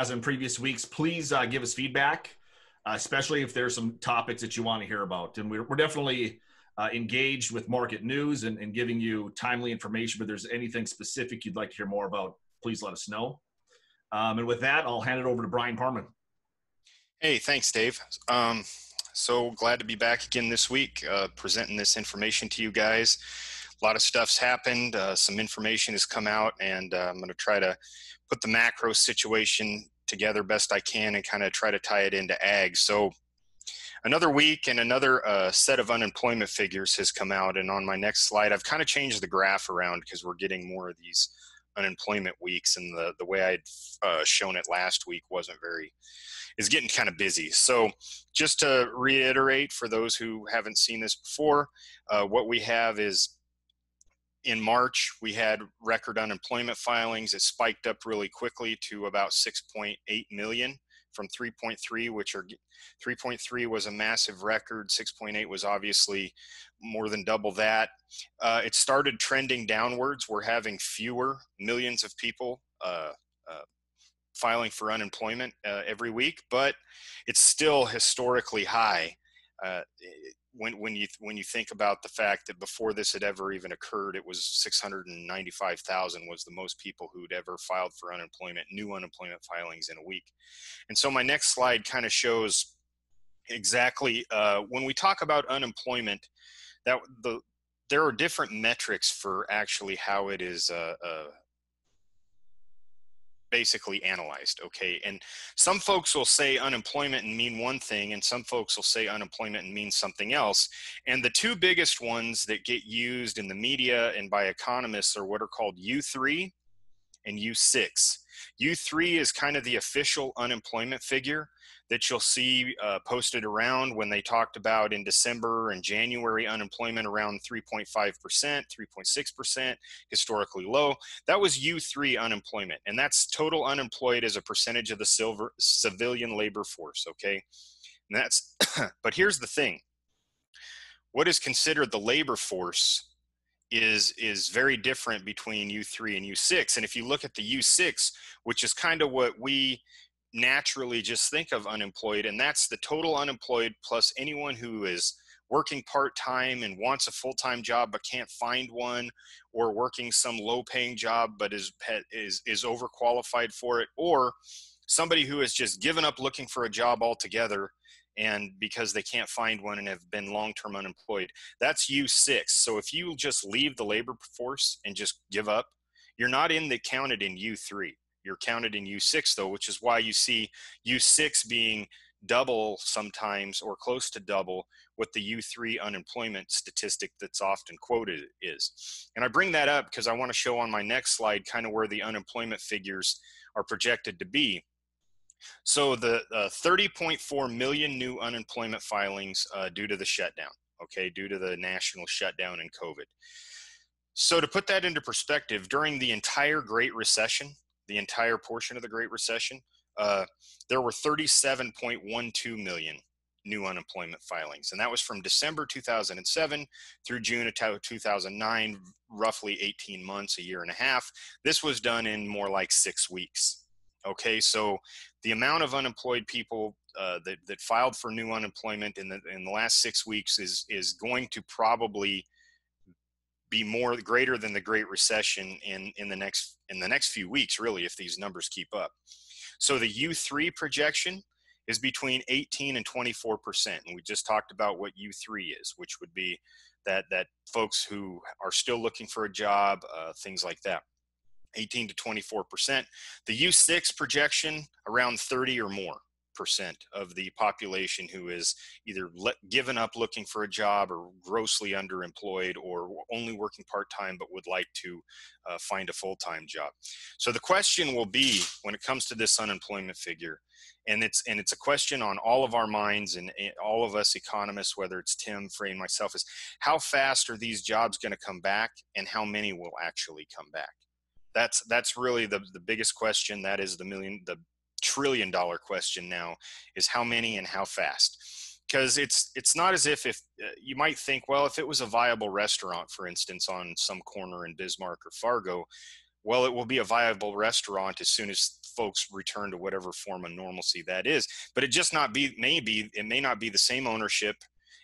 as in previous weeks, please uh, give us feedback, uh, especially if there's some topics that you want to hear about. And we're, we're definitely uh, engaged with market news and, and, giving you timely information. But there's anything specific you'd like to hear more about, please let us know. Um, and with that, I'll hand it over to Bryon Parman. Hey, thanks, Dave. Um, so glad to be back again this week, uh, presenting this information to you guys. A lot of stuff's happened. Uh, some information has come out, and uh, I'm going to try to put the macro situation together best I can and kind of try to tie it into ag. So another week and another uh, set of unemployment figures has come out. And on my next slide, I've kind of changed the graph around because we're getting more of these unemployment weeks, and the the way I'd uh, shown it last week wasn't very is getting kind of busy. So just to reiterate for those who haven't seen this before, uh, what we have is in March, we had record unemployment filings. It spiked up really quickly to about 6.8 million from 3.3, which are 3.3 was a massive record. 6.8 was obviously more than double that. Uh, it started trending downwards. We're having fewer millions of people uh, uh, filing for unemployment uh, every week, but it's still historically high. When when you when you think about the fact that before this had ever even occurred, it was 695,000 was the most people who'd ever filed for unemployment, new unemployment filings in a week. And so my next slide kind of shows exactly uh, when we talk about unemployment, that the there are different metrics for actually how it is uh, uh, basically analyzed okay? And some folks will say unemployment and mean one thing and some folks will say unemployment and mean something else. And the two biggest ones that get used in the media and by economists are what are called u3 and u6 u3 is kind of the official unemployment figure that you'll see uh, posted around when they talked about in December and January unemployment around 3.5%, 3.6%, historically low. That was U3 unemployment, and that's total unemployed as a percentage of the silver, civilian labor force, okay? And that's, but here's the thing what is considered the labor force is is very different between U3 and U6 and if you look at the U6 which is kind of what we naturally just think of unemployed, and that's the total unemployed plus anyone who is working part time and wants a full time job but can't find one, or working some low paying job but is is is overqualified for it, or somebody who has just given up looking for a job altogether and because they can't find one and have been long term unemployed. That's U6. So if you just leave the labor force and just give up, you're not in the counted in U3 you're counted in U6 though, which is why you see U6 being double sometimes or close to double what the U3 unemployment statistic that's often quoted is. And I bring that up because I want to show on my next slide kind of where the unemployment figures are projected to be. So the uh, 30.4 million new unemployment filings uh, due to the shutdown, okay, due to the national shutdown and COVID. So to put that into perspective, during the entire Great Recession, the entire portion of the Great Recession, uh, there were 37.12 million new unemployment filings. And that was from December 2007 through June of 2009, roughly 18 months, a year and a half. This was done in more like six weeks. Okay, so the amount of unemployed people uh, that, that filed for new unemployment in the, in the last six weeks is, is going to probably be more greater than the Great Recession in in the next in the next few weeks, really, if these numbers keep up. So the U3 projection is between 18 and 24 percent, and we just talked about what U3 is, which would be that that folks who are still looking for a job, uh, things like that. 18 to 24 percent. The U6 projection around 30 or more of the population who is either let, given up looking for a job or grossly underemployed or only working part-time but would like to uh, find a full-time job. So the question will be when it comes to this unemployment figure and it's and it's a question on all of our minds and, and all of us economists whether it's tim frey and myself is how fast are these jobs going to come back and how many will actually come back? That's that's really the the biggest question. That is the million the trillion dollar question now is how many and how fast because it's it's not as if if uh, you might think well if it was a viable restaurant for instance on some corner in bismarck or fargo well, it will be a viable restaurant as soon as folks return to whatever form of normalcy that is. But it just not be maybe it may not be the same ownership,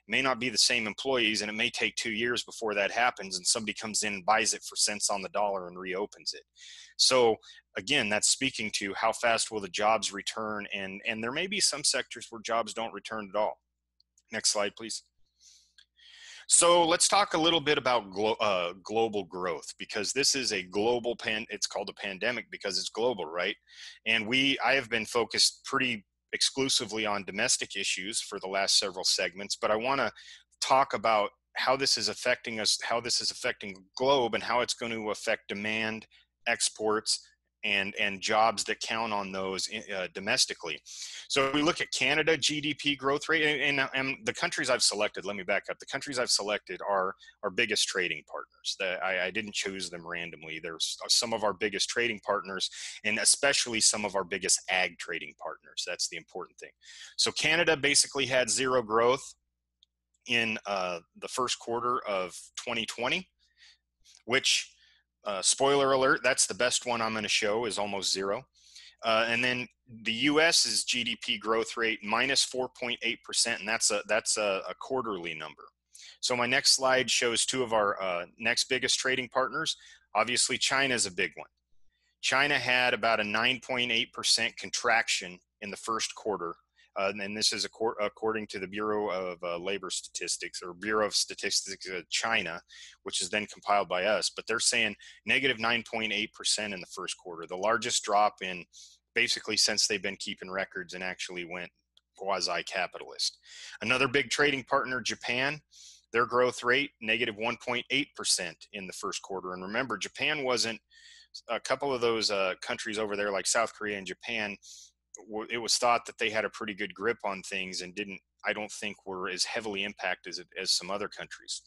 may not be the same employees, and it may take two years before that happens, and somebody comes in and buys it for cents on the dollar and reopens it. So again, that's speaking to how fast will the jobs return, and and there may be some sectors where jobs don't return at all. Next slide, please. So let's talk a little bit about glo- uh, global growth because this is a global pan. It's called a pandemic because it's global, right? And we, I have been focused pretty exclusively on domestic issues for the last several segments, but I want to talk about how this is affecting us, how this is affecting globe, and how it's going to affect demand, exports, and and jobs that count on those uh, domestically. So we look at Canada GDP growth rate, and, and, and, the countries I've selected. Let me back up. The countries I've selected are our biggest trading partners. That I, I didn't choose them randomly. There's some of our biggest trading partners, and especially some of our biggest ag trading partners. That's the important thing. So Canada basically had zero growth in uh, the first quarter of 2020, which uh, spoiler alert, that's the best one I'm going to show is almost zero. Uh, and then the U.S.'s GDP growth rate minus 4.8 percent, and that's a that's a, a, quarterly number. So my next slide shows two of our uh, next biggest trading partners. Obviously, China is a big one. China had about a 9.8 percent contraction in the first quarter uh, and this is according to the Bureau of uh, Labor Statistics or Bureau of Statistics of China, which is then compiled by us. But they're saying negative 9.8% in the first quarter, the largest drop in basically since they've been keeping records and actually went quasi capitalist. Another big trading partner, Japan, their growth rate negative 1.8% in the first quarter. And remember, Japan wasn't a couple of those uh, countries over there like South Korea and Japan it was thought that they had a pretty good grip on things and didn't i don't think were as heavily impacted as, as some other countries.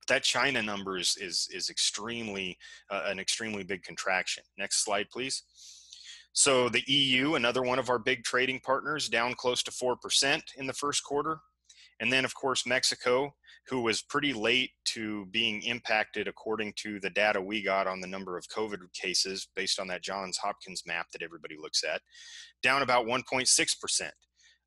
But that china number is is, is extremely uh, an extremely big contraction. Next slide please. So the eu another one of our big trading partners down close to 4% in the first quarter and then, of course, Mexico, who was pretty late to being impacted according to the data we got on the number of COVID cases based on that Johns Hopkins map that everybody looks at, down about 1.6%.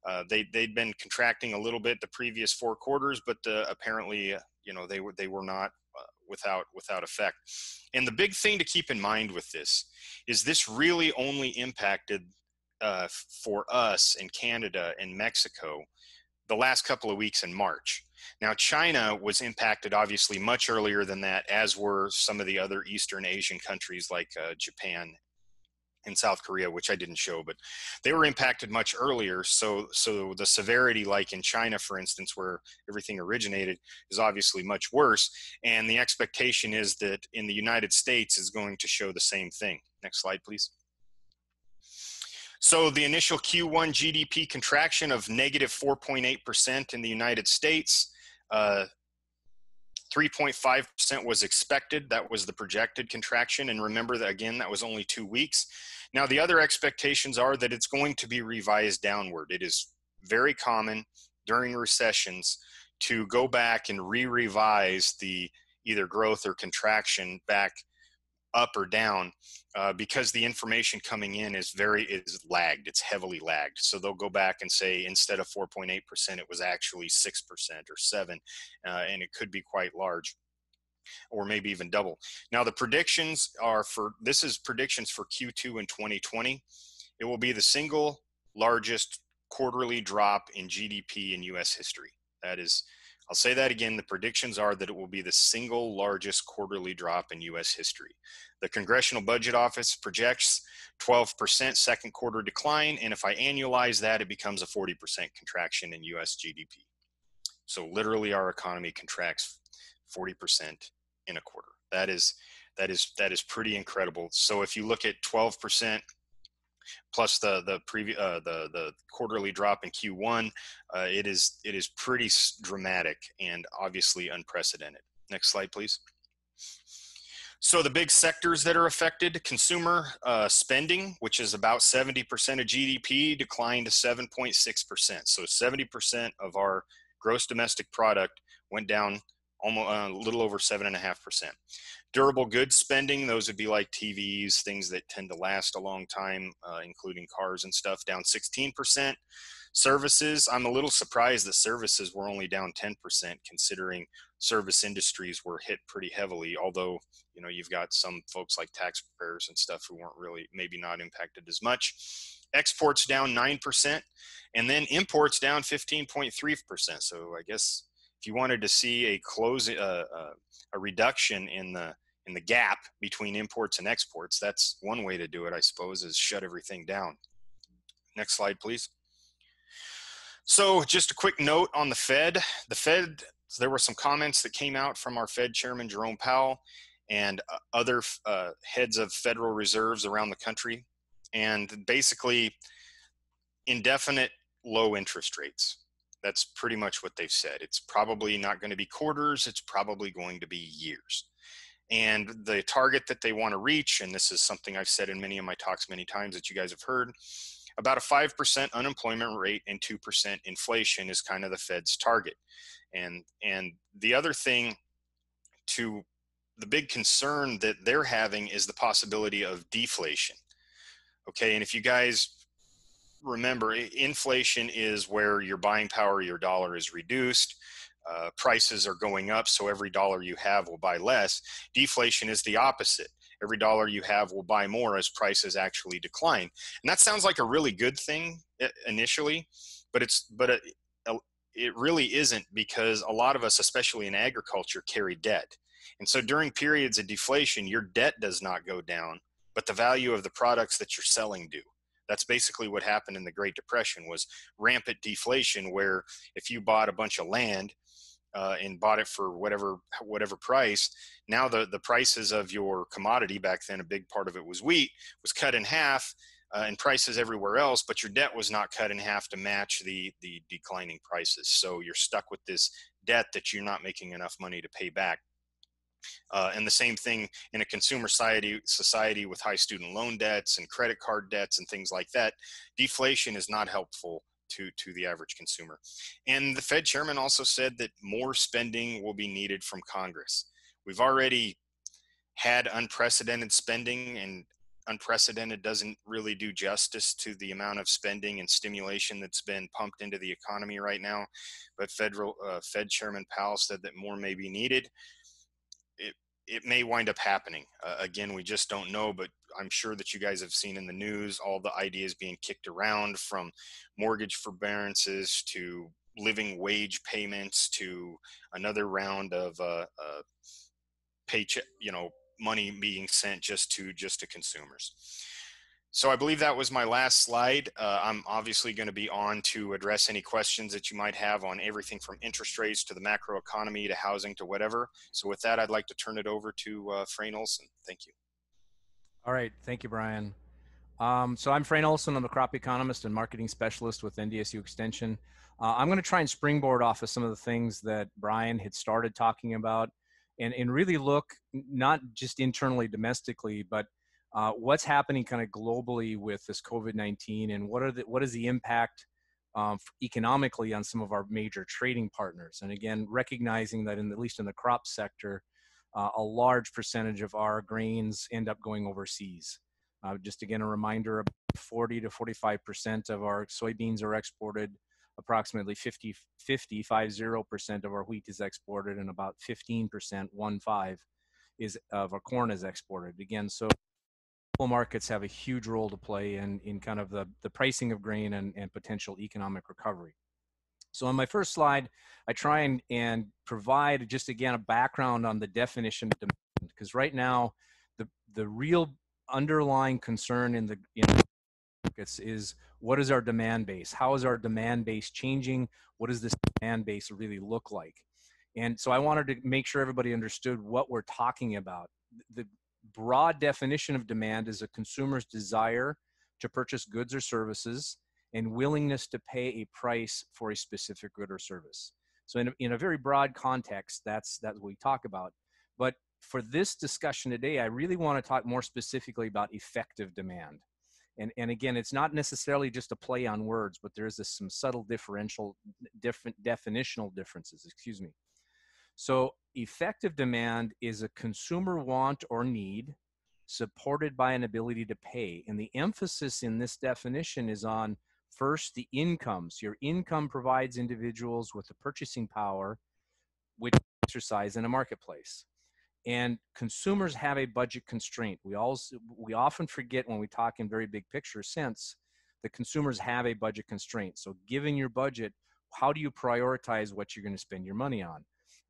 Uh, they, they'd been contracting a little bit the previous four quarters, but uh, apparently, uh, you know, they were, they were not uh, without, without effect. And the big thing to keep in mind with this is this really only impacted uh, for us in Canada and Mexico the last couple of weeks in March. Now, China was impacted obviously much earlier than that, as were some of the other Eastern Asian countries like uh, Japan and South Korea, which I didn't show, but they were impacted much earlier. So, so the severity, like in China, for instance, where everything originated, is obviously much worse. And the expectation is that in the United States is going to show the same thing. Next slide, please. So the initial Q1 GDP contraction of negative 4.8% in the United States, uh, 3.5% was expected. That was the projected contraction. And remember that again, that was only two weeks. Now, the other expectations are that it's going to be revised downward. It is very common during recessions to go back and re revise the either growth or contraction back up or down uh, because the information coming in is very is lagged it's heavily lagged. So they'll go back and say instead of 4.8% it was actually 6% or 7 uh, and it could be quite large or maybe even double. Now the predictions are for this is predictions for q2 in 2020 it will be the single largest quarterly drop in gdp in us history. That is I'll say that again. The predictions are that it will be the single largest quarterly drop in U.S. history. The Congressional Budget Office projects 12% second quarter decline, and if I annualize that, it becomes a 40% contraction in U.S. GDP. So literally, our economy contracts 40% in a quarter. That is that is that is pretty incredible. So if you look at 12% plus the the previ- uh, the the quarterly drop in Q1, uh, it is it is pretty dramatic and obviously unprecedented. Next slide, please. So the big sectors that are affected: consumer uh, spending, which is about 70% of GDP, declined to 7.6%. So 70% of our gross domestic product went down almost a uh, little over 7.5%. Durable goods spending, those would be like TVs, things that tend to last a long time, uh, including cars and stuff, down 16%. Services, I'm a little surprised that services were only down 10%, considering service industries were hit pretty heavily. Although, you know, you've got some folks like tax preparers and stuff who weren't really, maybe not impacted as much. Exports down 9%, and then imports down 15.3%. So I guess if you wanted to see a close, uh, uh, a reduction in the in the gap between imports and exports, that's one way to do it, I suppose, is shut everything down. Next slide, please. So just a quick note on the Fed. The Fed, there were some comments that came out from our Fed Chairman Jerome Powell and uh, other uh, heads of Federal Reserves around the country, and basically indefinite low interest rates. That's pretty much what they've said. It's probably not going to be quarters, it's probably going to be years. And the target that they want to reach, and this is something I've said in many of my talks many times that you guys have heard, about a 5% unemployment rate and 2% inflation is kind of the Fed's target. And and the other thing to the big concern that they're having is the possibility of deflation. Okay, and if you guys remember, inflation is where your buying power, your dollar is reduced. Uh, prices are going up, so every dollar you have will buy less. Deflation is the opposite. Every dollar you have will buy more as prices actually decline. And that sounds like a really good thing initially, but it's but it, it really isn't because a lot of us, especially in agriculture, carry debt. And so during periods of deflation, your debt does not go down, but the value of the products that you're selling do that's basically what happened in the great depression was rampant deflation where if you bought a bunch of land uh, and bought it for whatever whatever price now the the prices of your commodity back then a big part of it was wheat was cut in half uh, and prices everywhere else but your debt was not cut in half to match the the declining prices. So you're stuck with this debt that you're not making enough money to pay back uh, and the same thing in a consumer society, society with high student loan debts and credit card debts and things like that. Deflation is not helpful to, to the average consumer. And the Fed chairman also said that more spending will be needed from Congress. We've already had unprecedented spending and unprecedented doesn't really do justice to the amount of spending and stimulation that's been pumped into the economy right now. But federal uh, Fed Chairman Powell said that more may be needed it it may wind up happening. Uh, again, we just don't know, but I'm sure that you guys have seen in the news all the ideas being kicked around from mortgage forbearances to living wage payments to another round of uh, uh, paycheck, you know, money being sent just to just to consumers. So I believe that was my last slide. Uh, I'm obviously going to be on to address any questions that you might have on everything from interest rates to the macro economy to housing to whatever. So with that, I'd like to turn it over to uh, Frayne Olson. Thank you. All right. Thank you, Bryon. Um, so I'm Frayne Olson. I'm a crop economist and marketing specialist with NDSU Extension. Uh, I'm going to try and springboard off of some of the things that Bryon had started talking about and, and really look not just internally domestically, but uh, what's happening kind of globally with this COVID-19 and what are the, what is the impact um, economically on some of our major trading partners? And again, recognizing that in at least in the crop sector, uh, a large percentage of our grains end up going overseas. Uh, just again, a reminder, 40 to 45% of our soybeans are exported, approximately 50, 50, 50% of our wheat is exported, and about 15%, one five, is of our corn is exported. Again, so markets have a huge role to play in, in kind of the, the pricing of grain and, and potential economic recovery. So on my first slide, I try and, and provide just again a background on the definition of demand, because right now, the, the real underlying concern in the, in the markets is what is our demand base? How is our demand base changing? What does this demand base really look like? And so I wanted to make sure everybody understood what we're talking about. The, broad definition of demand is a consumer's desire to purchase goods or services and willingness to pay a price for a specific good or service. So in a, in a very broad context, that's, that's what we talk about. But for this discussion today, I really want to talk more specifically about effective demand. And, and again, it's not necessarily just a play on words, but there is this, some subtle differential, different definitional differences, excuse me. So effective demand is a consumer want or need supported by an ability to pay. And the emphasis in this definition is on first the incomes. Your income provides individuals with the purchasing power which exercise in a marketplace. And consumers have a budget constraint. We also we often forget when we talk in very big picture sense that consumers have a budget constraint. So given your budget, how do you prioritize what you're going to spend your money on?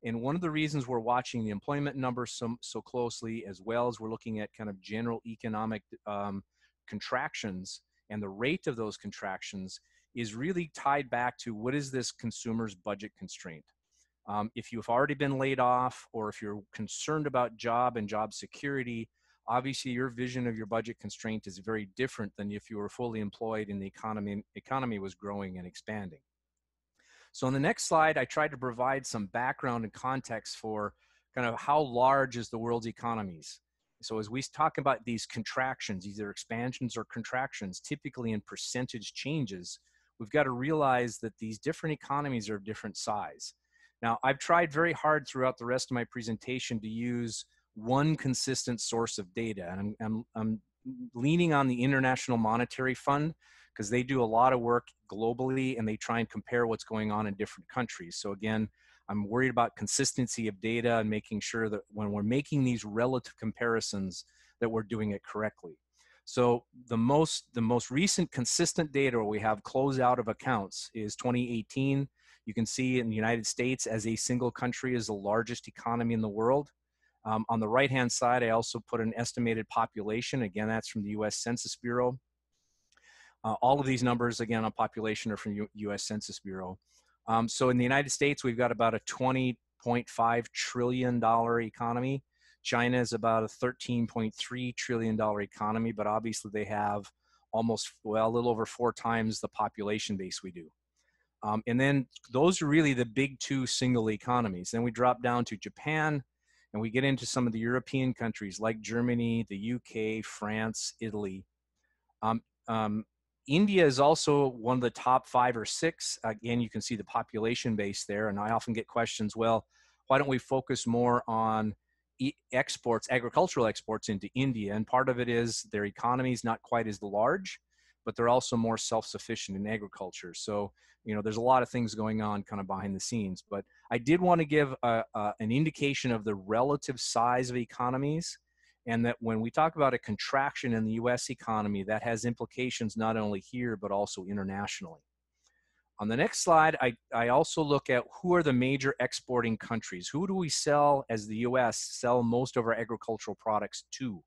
And one of the reasons we're watching the employment numbers so, so closely, as well as we're looking at kind of general economic um, contractions and the rate of those contractions, is really tied back to what is this consumer's budget constraint. Um, if you've already been laid off, or if you're concerned about job and job security, obviously your vision of your budget constraint is very different than if you were fully employed and the economy economy was growing and expanding. So on the next slide, I tried to provide some background and context for kind of how large is the world's economies. So as we talk about these contractions, either expansions or contractions, typically in percentage changes, we've got to realize that these different economies are of different size. Now, I've tried very hard throughout the rest of my presentation to use one consistent source of data, and I'm, I'm, I'm leaning on the International Monetary Fund because they do a lot of work globally and they try and compare what's going on in different countries. So again, I'm worried about consistency of data and making sure that when we're making these relative comparisons that we're doing it correctly. So the most the most recent consistent data we have closeout of accounts is 2018. You can see in the United States as a single country is the largest economy in the world. Um, on the right hand side, I also put an estimated population. Again, that's from the US Census Bureau. Uh, all of these numbers, again, on population are from U US Census Bureau. Um, so in the United States, we've got about a $20.5 trillion economy. China is about a $13.3 trillion economy, but obviously they have almost, well, a little over four times the population base we do. Um, and then those are really the big two single economies. Then we drop down to Japan and we get into some of the European countries like Germany, the UK, France, Italy. Um, um, India is also one of the top five or six. Again, you can see the population base there. And I often get questions well, why don't we focus more on exports, agricultural exports into India? And part of it is their economy is not quite as large, but they're also more self sufficient in agriculture. So, you know, there's a lot of things going on kind of behind the scenes. But I did want to give a, a, an indication of the relative size of economies and that when we talk about a contraction in the US economy, that has implications not only here, but also internationally. On the next slide, I, I also look at who are the major exporting countries. Who do we sell as the US sell most of our agricultural products to?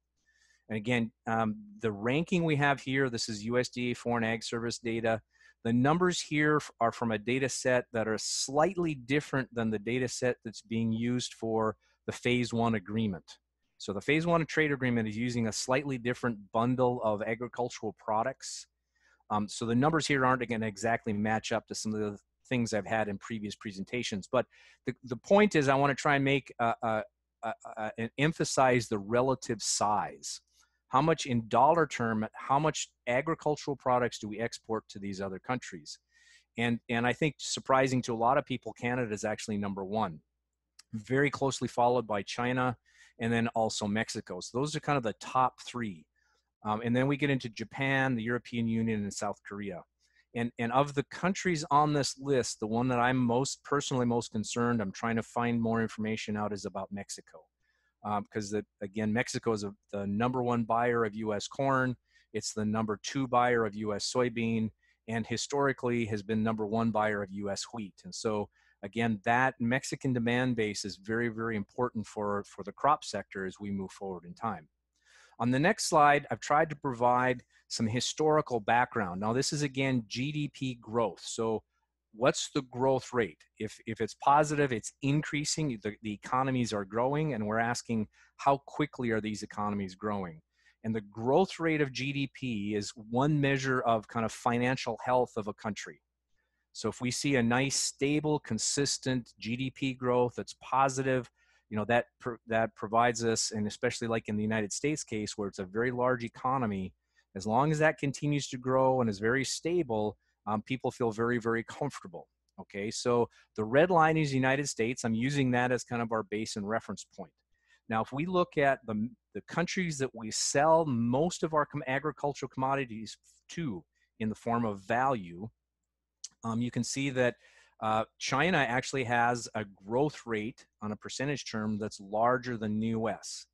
And again, um, the ranking we have here, this is USDA Foreign Ag Service data. The numbers here are from a data set that are slightly different than the data set that's being used for the phase one agreement. So the phase one trade agreement is using a slightly different bundle of agricultural products. Um, so the numbers here aren't going to exactly match up to some of the things I've had in previous presentations. But the, the point is I want to try and make, uh, uh, uh, and emphasize the relative size. How much in dollar term, how much agricultural products do we export to these other countries? And, and I think surprising to a lot of people, Canada is actually number one. Very closely followed by China, and then also Mexico. So those are kind of the top three. Um, and then we get into Japan, the European Union, and South Korea. And, and of the countries on this list, the one that I'm most personally most concerned, I'm trying to find more information out is about Mexico. Because um, again, Mexico is a, the number one buyer of U.S. corn. It's the number two buyer of U.S. soybean, and historically has been number one buyer of U.S. wheat. And so again, that Mexican demand base is very, very important for, for the crop sector as we move forward in time. On the next slide, I've tried to provide some historical background. Now, this is again GDP growth. So, what's the growth rate? If, if it's positive, it's increasing, the, the economies are growing, and we're asking how quickly are these economies growing? And the growth rate of GDP is one measure of kind of financial health of a country. So if we see a nice, stable, consistent GDP growth that's positive, you know that that provides us, and especially like in the United States case, where it's a very large economy, as long as that continues to grow and is very stable, um, people feel very, very comfortable. Okay, so the red line is the United States. I'm using that as kind of our base and reference point. Now, if we look at the, the countries that we sell most of our agricultural commodities to in the form of value, um, you can see that uh, China actually has a growth rate on a percentage term that's larger than the US.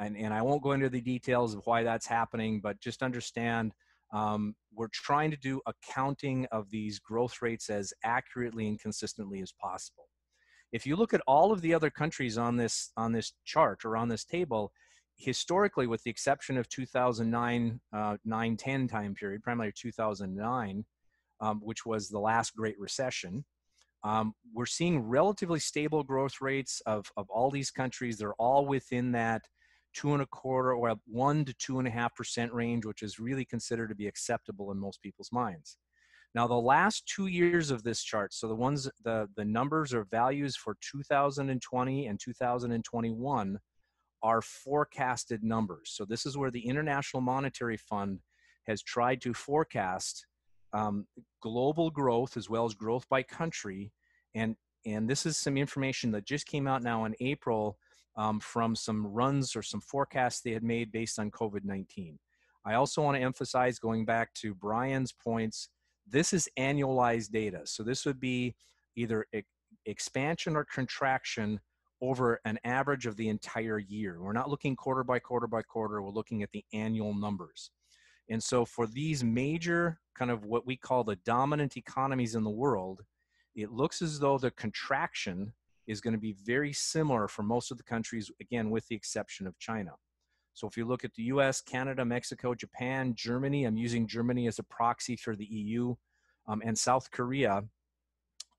And, and I won't go into the details of why that's happening, but just understand um, we're trying to do accounting of these growth rates as accurately and consistently as possible. If you look at all of the other countries on this on this chart or on this table, historically, with the exception of 2009, uh, 9, 10 time period, primarily 2009, um, which was the last Great Recession, um, we're seeing relatively stable growth rates of, of all these countries. They're all within that two and a quarter or a one to two and a half percent range, which is really considered to be acceptable in most people's minds. Now, the last two years of this chart, so the ones, the, the numbers or values for 2020 and 2021 are forecasted numbers. So this is where the International Monetary Fund has tried to forecast um, global growth as well as growth by country. And, and this is some information that just came out now in April um, from some runs or some forecasts they had made based on COVID 19. I also want to emphasize, going back to Bryon's points, this is annualized data. So this would be either e- expansion or contraction over an average of the entire year. We're not looking quarter by quarter by quarter, we're looking at the annual numbers. And so for these major kind of what we call the dominant economies in the world, it looks as though the contraction is going to be very similar for most of the countries, again, with the exception of China. So if you look at the US, Canada, Mexico, Japan, Germany, I'm using Germany as a proxy for the EU, um, and South Korea,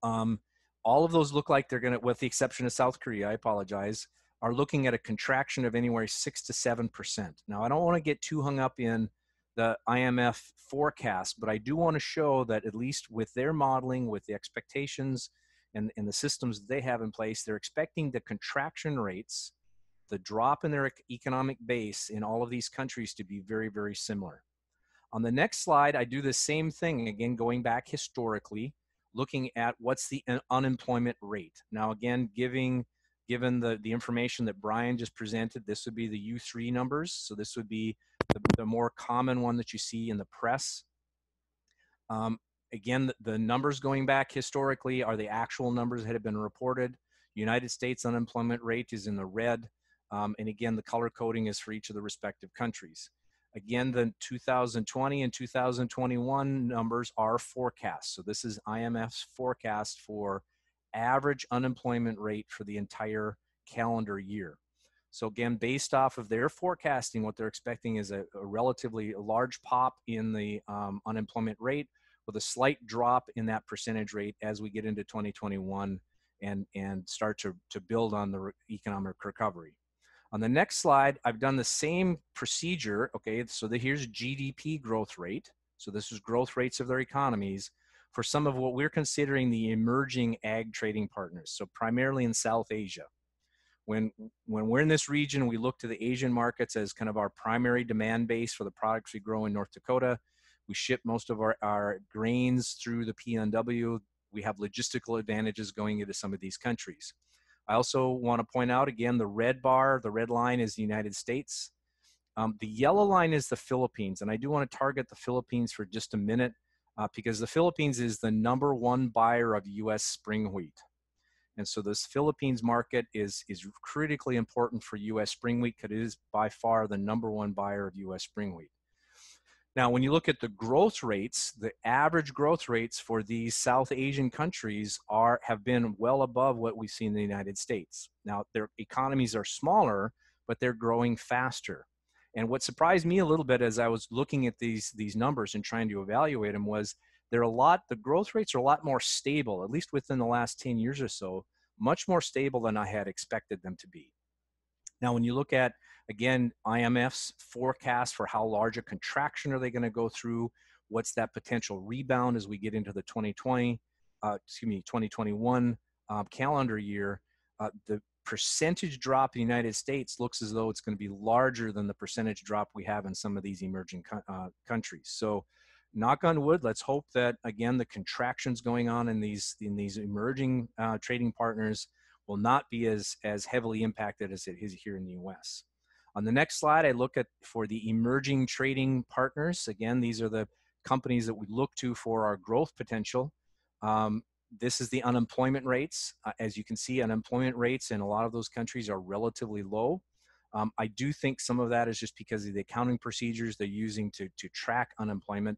um, all of those look like they're going to, with the exception of South Korea, I apologize, are looking at a contraction of anywhere six to seven percent. Now, I don't want to get too hung up in the IMF forecast, but I do want to show that at least with their modeling, with the expectations and, and the systems they have in place, they're expecting the contraction rates, the drop in their economic base in all of these countries to be very, very similar. On the next slide, I do the same thing, again, going back historically, looking at what's the unemployment rate. Now, again, giving given the, the information that Bryon just presented, this would be the U3 numbers. So this would be the, the more common one that you see in the press. Um, again, the, numbers going back historically are the actual numbers that have been reported. United States unemployment rate is in the red. Um, and again, the color coding is for each of the respective countries. Again, the 2020 and 2021 numbers are forecast. So this is IMF's forecast for average unemployment rate for the entire calendar year. So again, based off of their forecasting, what they're expecting is a, a relatively large pop in the um, unemployment rate with a slight drop in that percentage rate as we get into 2021 and, and start to, to build on the economic recovery. On the next slide, I've done the same procedure. Okay, so the, here's GDP growth rate. So this is growth rates of their economies for some of what we're considering the emerging ag trading partners. So primarily in South Asia. When, when we're in this region, we look to the Asian markets as kind of our primary demand base for the products we grow in North Dakota. We ship most of our, our grains through the PNW. We have logistical advantages going into some of these countries. I also want to point out again the red bar, the red line is the United States. Um, the yellow line is the Philippines, and I do want to target the Philippines for just a minute uh, because the Philippines is the number one buyer of U.S. spring wheat. And so this Philippines market is, is critically important for U.S. spring wheat because it is by far the number one buyer of U.S. spring wheat. Now, when you look at the growth rates, the average growth rates for these South Asian countries are have been well above what we see in the United States. Now, their economies are smaller, but they're growing faster. And what surprised me a little bit as I was looking at these these numbers and trying to evaluate them was they're a lot the growth rates are a lot more stable, at least within the last 10 years or so, much more stable than I had expected them to be. Now, when you look at Again, IMF's forecast for how large a contraction are they going to go through? What's that potential rebound as we get into the 2020, uh, excuse me, 2021 uh, calendar year? Uh, the percentage drop in the United States looks as though it's going to be larger than the percentage drop we have in some of these emerging co- uh, countries. So knock on wood, let's hope that again the contractions going on in these in these emerging uh, trading partners will not be as as heavily impacted as it is here in the U.S. On the next slide, I look at for the emerging trading partners. Again, these are the companies that we look to for our growth potential. Um, this is the unemployment rates. Uh, as you can see, unemployment rates in a lot of those countries are relatively low. Um, I do think some of that is just because of the accounting procedures they're using to, to track unemployment.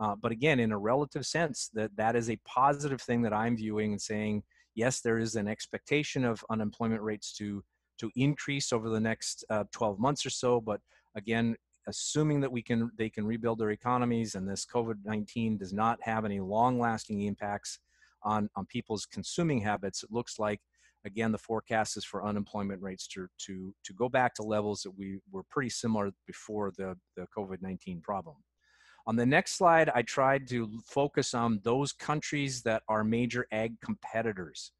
Uh, but again, in a relative sense, that that is a positive thing that I'm viewing and saying, yes, there is an expectation of unemployment rates to to increase over the next uh, 12 months or so. But again, assuming that we can they can rebuild their economies and this COVID-19 does not have any long-lasting impacts on on people's consuming habits, it looks like again the forecast is for unemployment rates to to to go back to levels that we were pretty similar before the the COVID-19 problem. On the next slide, I tried to focus on those countries that are major ag competitors.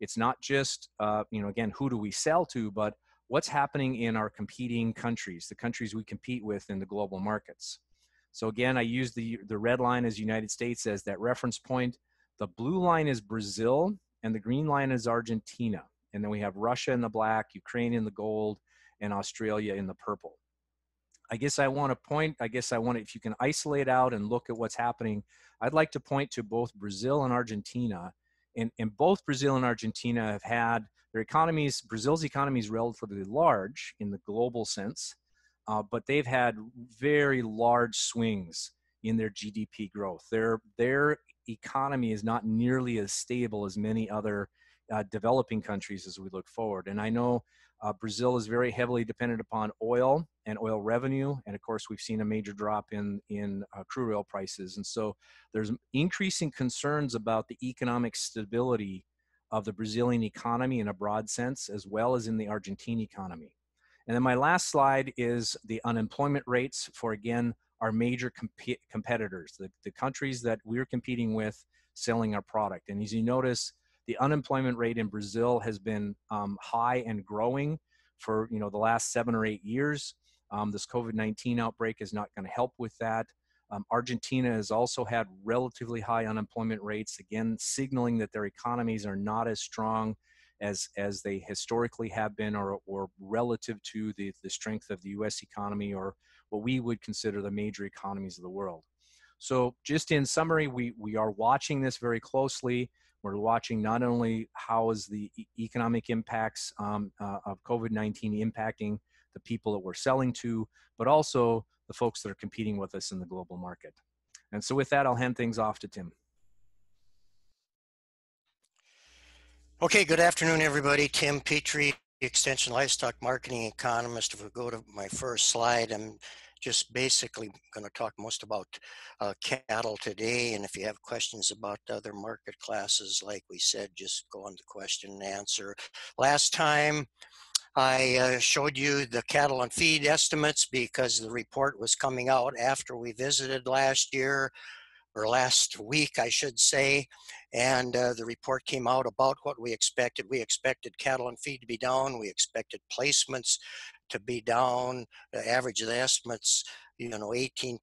It's not just, uh, you know, again, who do we sell to, but what's happening in our competing countries, the countries we compete with in the global markets. So again, I use the, the red line as United States as that reference point. The blue line is Brazil and the green line is Argentina. And then we have Russia in the black, Ukraine in the gold, and Australia in the purple. I guess I want to point, I guess I want to, if you can isolate out and look at what's happening, I'd like to point to both Brazil and Argentina and, and both Brazil and Argentina have had their economies, Brazil's economy is relatively large in the global sense, uh, but they've had very large swings in their GDP growth. Their, their economy is not nearly as stable as many other uh, developing countries as we look forward. And I know uh, Brazil is very heavily dependent upon oil and oil revenue, and of course, we've seen a major drop in in uh, crude oil prices. And so, there's increasing concerns about the economic stability of the Brazilian economy in a broad sense, as well as in the Argentine economy. And then my last slide is the unemployment rates for again our major comp- competitors, the, the countries that we're competing with selling our product. And as you notice, the unemployment rate in Brazil has been um, high and growing for you know the last seven or eight years. Um, this COVID-19 outbreak is not going to help with that. Um, Argentina has also had relatively high unemployment rates, again signaling that their economies are not as strong as as they historically have been, or or relative to the the strength of the U.S. economy, or what we would consider the major economies of the world. So, just in summary, we we are watching this very closely. We're watching not only how is the economic impacts um, uh, of COVID-19 impacting the people that we're selling to, but also the folks that are competing with us in the global market. And so with that, I'll hand things off to Tim. Okay, good afternoon, everybody. Tim Petrie, Extension Livestock Marketing Economist. If we go to my first slide, I'm just basically going to talk most about uh, cattle today. And if you have questions about other market classes, like we said, just go on the question and answer. Last time, I uh, showed you the cattle on feed estimates because the report was coming out after we visited last year or last week, I should say, and uh, the report came out about what we expected. We expected cattle on feed to be down. We expected placements to be down. The average of the estimates, you know, 18%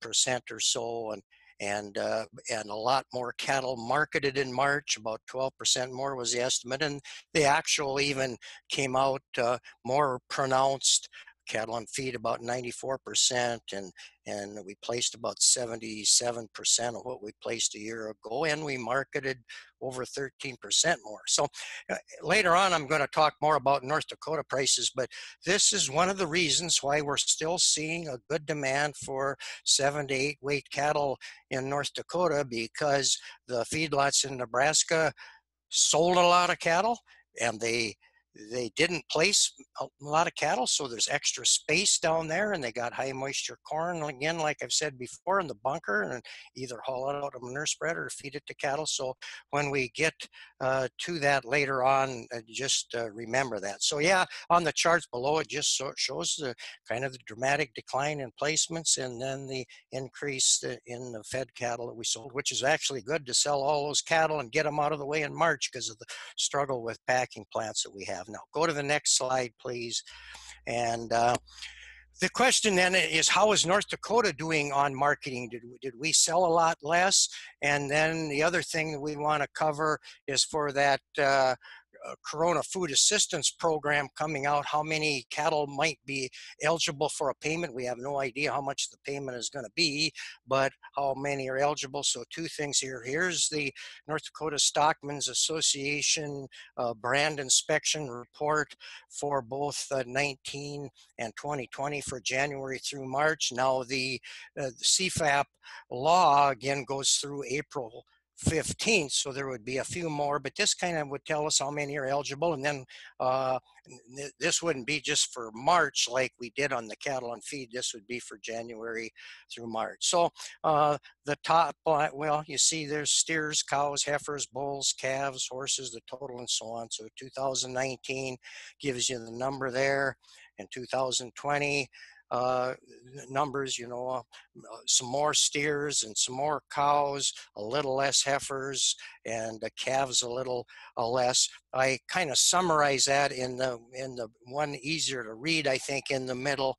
or so, and and uh, and a lot more cattle marketed in March. About 12% more was the estimate, and the actual even came out uh, more pronounced cattle on feed about 94% and and we placed about 77% of what we placed a year ago and we marketed over 13% more. So uh, later on i'm going to talk more about north dakota prices but this is one of the reasons why we're still seeing a good demand for seven to eight weight cattle in north dakota because the feedlots in nebraska sold a lot of cattle and they they didn't place a lot of cattle, so there's extra space down there, and they got high moisture corn again, like I've said before, in the bunker, and either haul it out of manure spread or feed it to cattle. So when we get uh, to that later on, uh, just uh, remember that. So yeah, on the charts below, it just so shows the kind of the dramatic decline in placements, and then the increase uh, in the fed cattle that we sold, which is actually good to sell all those cattle and get them out of the way in March because of the struggle with packing plants that we have. Now, go to the next slide, please. And uh, the question then is how is North Dakota doing on marketing? Did, did we sell a lot less? And then the other thing that we want to cover is for that uh, Corona Food Assistance Program coming out, how many cattle might be eligible for a payment. We have no idea how much the payment is going to be, but how many are eligible. So two things here. Here's the North Dakota Stockmen's Association uh, brand inspection report for both uh, 19 and 2020 for January through March. Now the, uh, the CFAP law again goes through April 15th, so there would be a few more, but this kind of would tell us how many are eligible. And then uh, this wouldn't be just for March like we did on the cattle on feed. This would be for January through March. So uh, the top, well, you see there's steers, cows, heifers, bulls, calves, horses, the total and so on. So 2019 gives you the number there. and 2020, uh, numbers, you know, uh, some more steers and some more cows, a little less heifers, and the calves a little uh, less. I kind of summarize that in the in the one easier to read, I think, in the middle,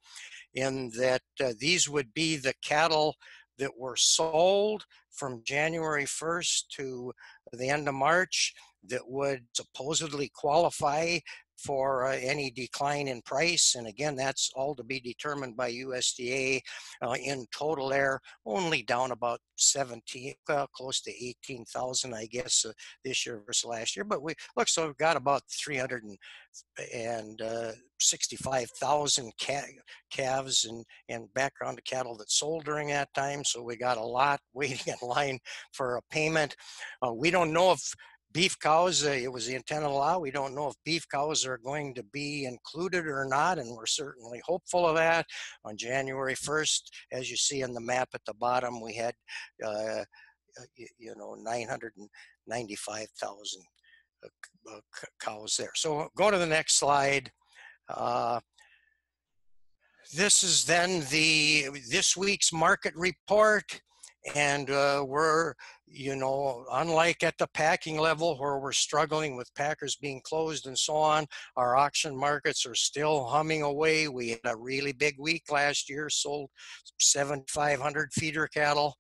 in that uh, these would be the cattle that were sold from January 1st to the end of March that would supposedly qualify for uh, any decline in price. And again, that's all to be determined by USDA. Uh, in total, there only down about 17, uh, close to 18,000, I guess, uh, this year versus last year. But we look, so we've got about 365,000 uh, ca- calves and, and background cattle that sold during that time. So we got a lot waiting in line for a payment. We don't know if beef cows, uh, it was the intent of the law. We don't know if beef cows are going to be included or not, and we're certainly hopeful of that. On January 1st, as you see in the map at the bottom, we had, uh, you, you, know, 995,000 uh, uh cows there. So go to the next slide. Uh, this is then the this week's market report and uh, we're you know unlike at the packing level where we're struggling with packers being closed and so on our auction markets are still humming away. We had a really big week last year sold 7500 feeder cattle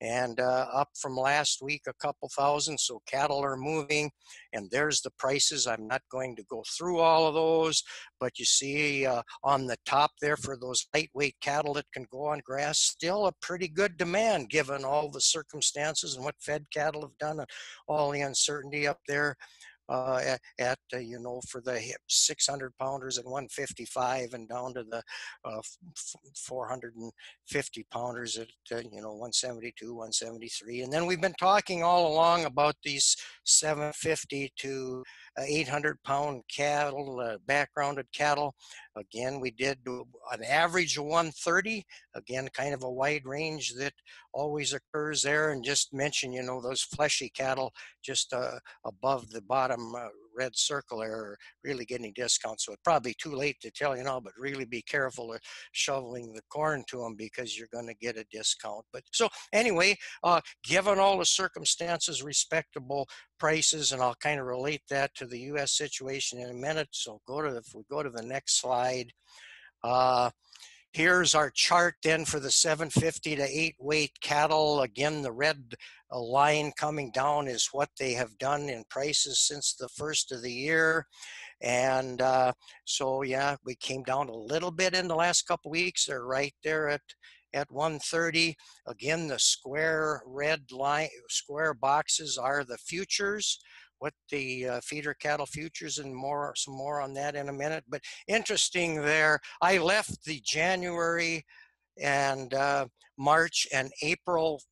and uh, up from last week a couple thousand. So cattle are moving, and there's the prices. I'm not going to go through all of those, but you see uh, on the top there for those lightweight cattle that can go on grass, still a pretty good demand given all the circumstances and what fed cattle have done and all the uncertainty up there uh, at, uh, you know for the 600 pounders at 155 and down to the uh, 450 pounders at uh, you know 172 173 and then we've been talking all along about these 750 to 800 pound cattle uh, backgrounded cattle. Again we did an average of 130 again kind of a wide range that always occurs there and just mention you know those fleshy cattle just uh, above the bottom uh, red circle are really getting discounts. So it's probably too late to tell you now, but really be careful of shoveling the corn to them because you're going to get a discount. But so anyway, uh, given all the circumstances, respectable prices, and I'll kind of relate that to the U.S. situation in a minute. So go to the, if we go to the next slide. Uh, Here's our chart then for the 750 to 8 weight cattle. Again, the red uh, line coming down is what they have done in prices since the first of the year. And uh, so, yeah, we came down a little bit in the last couple weeks. They're right there at at 130. Again, the square red line, square boxes are the futures what the uh, feeder cattle futures and more some more on that in a minute but interesting there i left the january and uh, march and april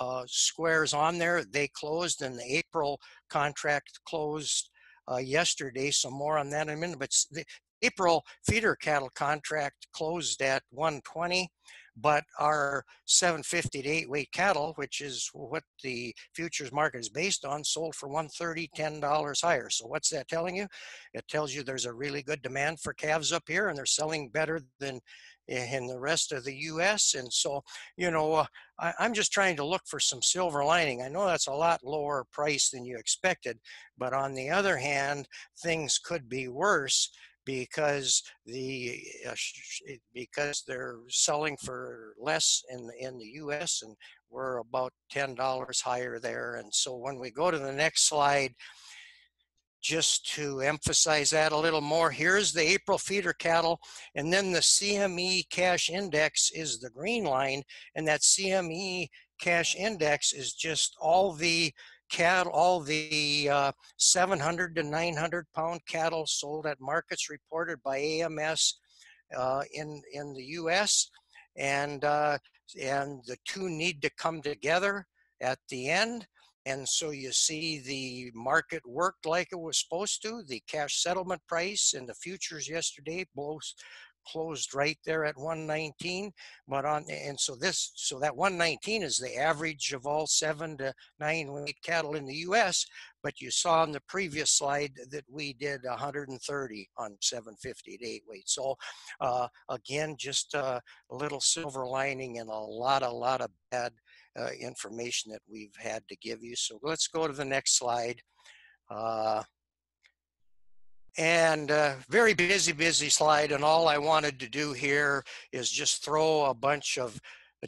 uh, squares on there they closed and the april contract closed uh, yesterday some more on that in a minute but the april feeder cattle contract closed at 120 but our 750 to 8 weight cattle, which is what the futures market is based on, sold for 130 $10 higher. So what's that telling you? It tells you there's a really good demand for calves up here and they're selling better than in the rest of the US. And so, you know, uh, I, am just trying to look for some silver lining. I know that's a lot lower price than you expected, but on the other hand, things could be worse because the uh, because they're selling for less in the, in the U.S. and we're about ten dollars higher there. And so when we go to the next slide, just to emphasize that a little more, here's the April feeder cattle, and then the CME cash index is the green line, and that CME cash index is just all the cattle, all the uh, 700 to 900 pound cattle sold at markets reported by AMS uh, in in the U.S. and uh, and the two need to come together at the end. And so you see the market worked like it was supposed to. The cash settlement price and the futures yesterday both closed right there at 119 but on and so this so that 119 is the average of all seven to nine weight cattle in the US but you saw on the previous slide that we did 130 on 750 to 8 weight. So uh, again just uh, a little silver lining and a lot a lot of bad uh, information that we've had to give you. So let's go to the next slide. Uh, and uh, very busy, busy slide. And all I wanted to do here is just throw a bunch of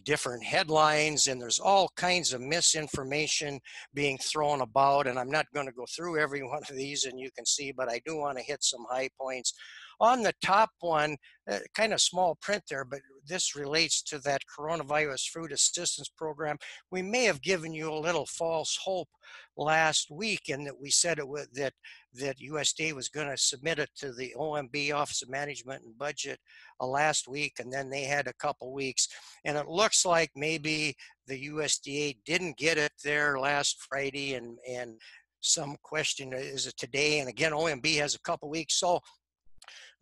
different headlines and there's all kinds of misinformation being thrown about and I'm not going to go through every one of these and you can see but I do want to hit some high points on the top one uh, kind of small print there but this relates to that coronavirus food assistance program we may have given you a little false hope last week in that we said it was that that USDA was going to submit it to the OMB Office of Management and Budget uh, last week, and then they had a couple weeks. And it looks like maybe the USDA didn't get it there last Friday, and and some question is it today? And again, OMB has a couple weeks, so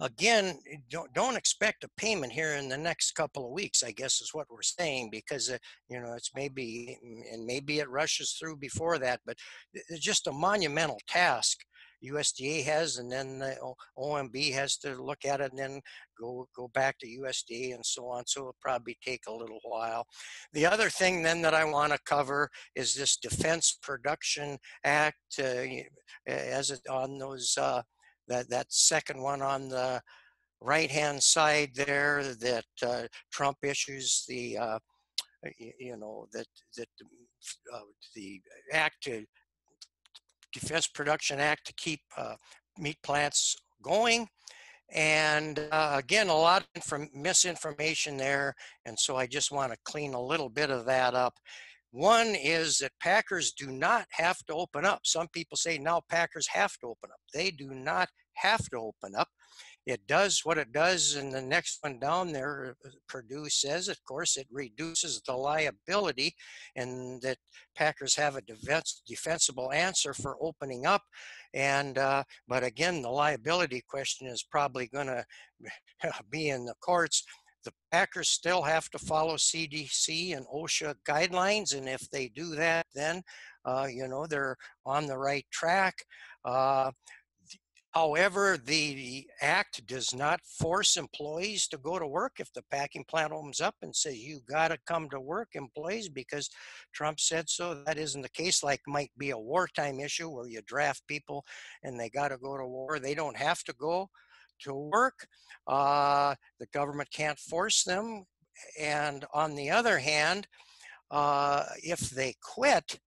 again, don't, don't expect a payment here in the next couple of weeks, I guess is what we're saying, because, uh, you know, it's maybe, and maybe it rushes through before that, but it's just a monumental task USDA has, and then the OMB has to look at it and then go go back to USDA and so on. So it'll probably take a little while. The other thing then that I want to cover is this Defense Production Act, uh, as it on those uh, that that second one on the right hand side there that uh, Trump issues the uh, you know that that uh, the act to Defense Production Act to keep uh, meat plants going. And uh, again, a lot of misinformation there. And so I just want to clean a little bit of that up. One is that Packers do not have to open up. Some people say now Packers have to open up. They do not have to open up it does what it does and the next one down there uh, purdue says of course it reduces the liability and that packers have a defensible answer for opening up and uh, but again the liability question is probably going to be in the courts the Packers still have to follow CDC and OSHA guidelines, and if they do that, then uh, you know they're on the right track. Uh, However, the act does not force employees to go to work if the packing plant opens up and says you got to come to work, employees, because Trump said so. That isn't the case. Like might be a wartime issue where you draft people and they got to go to war. They don't have to go to work. Uh, the government can't force them. And on the other hand, uh, if they quit,